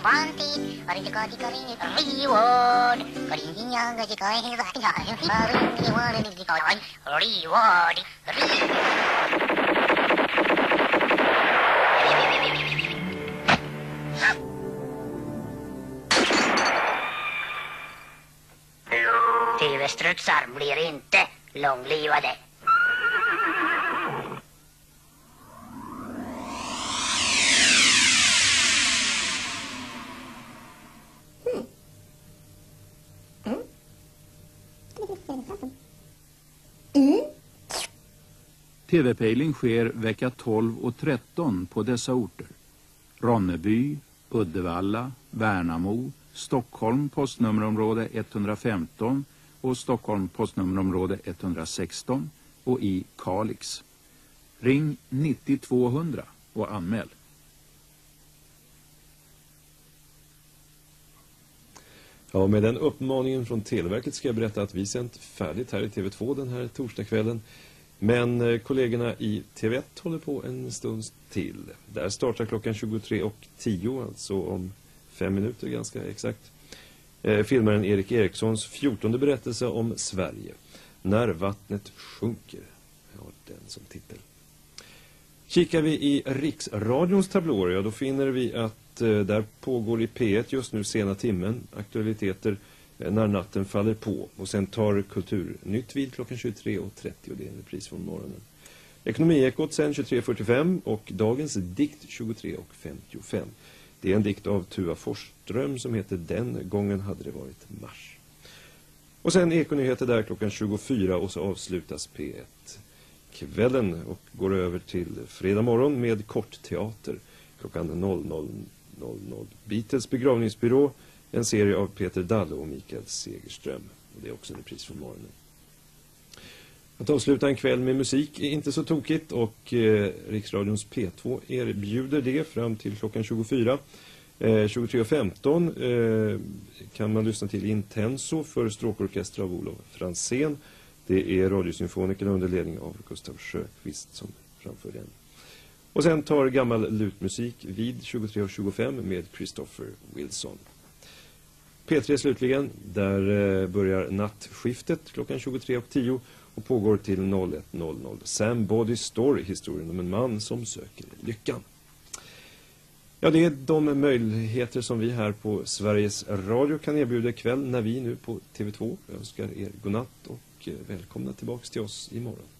panty, reward. Reward. TV-strutsar blir inte långlivade. TV-pejling sker vecka 12 och 13 på dessa orter. Ronneby, Uddevalla, Värnamo, Stockholm postnummerområde 115 och Stockholm postnummerområde 116 och i Kalix. Ring 9200 och anmäl. Ja, med den uppmaningen från Televerket ska jag berätta att vi sänt färdigt här i TV2 den här torsdagskvällen. Men eh, kollegorna i TV1 håller på en stund till. Där startar klockan 23.10, alltså om fem minuter ganska exakt. Eh, filmaren Erik Erikssons fjortonde berättelse om Sverige. När vattnet sjunker. Jag har den som titel. Kikar vi i Riksradions tablåer, ja då finner vi att eh, där pågår i P1 just nu sena timmen aktualiteter Eh, när natten faller på. Och sen tar Kulturnytt vid klockan 23.30 och det är en repris från morgonen. Ekonomiekot sen 23.45 och dagens dikt 23.55. Det är en dikt av Tua Forsström som heter Den gången hade det varit mars. Och sen Ekonyheter där klockan 24 och så avslutas P1 kvällen och går över till fredag morgon med kortteater klockan 00.00. Beatles begravningsbyrå, en serie av Peter Dalle och Mikael Segerström. Och det är också en repris från morgonen. Att avsluta en kväll med musik är inte så tokigt och eh, Riksradions P2 erbjuder det fram till klockan 24. Eh, 23.15 eh, kan man lyssna till Intenso för stråkorkester av Olof Fransén. Det är radiosymfonikerna under ledning av Gustav Sjöqvist som framför den. Och sen tar gammal lutmusik vid 23.25 med Christopher Wilson. P3 slutligen, där eh, börjar nattskiftet klockan 23.10 och pågår till 01.00. Sam Body Story, historien om en man som söker lyckan. Ja, det är de möjligheter som vi här på Sveriges Radio kan erbjuda ikväll när vi nu på TV2 önskar er godnatt och eh, välkomna tillbaka till oss imorgon.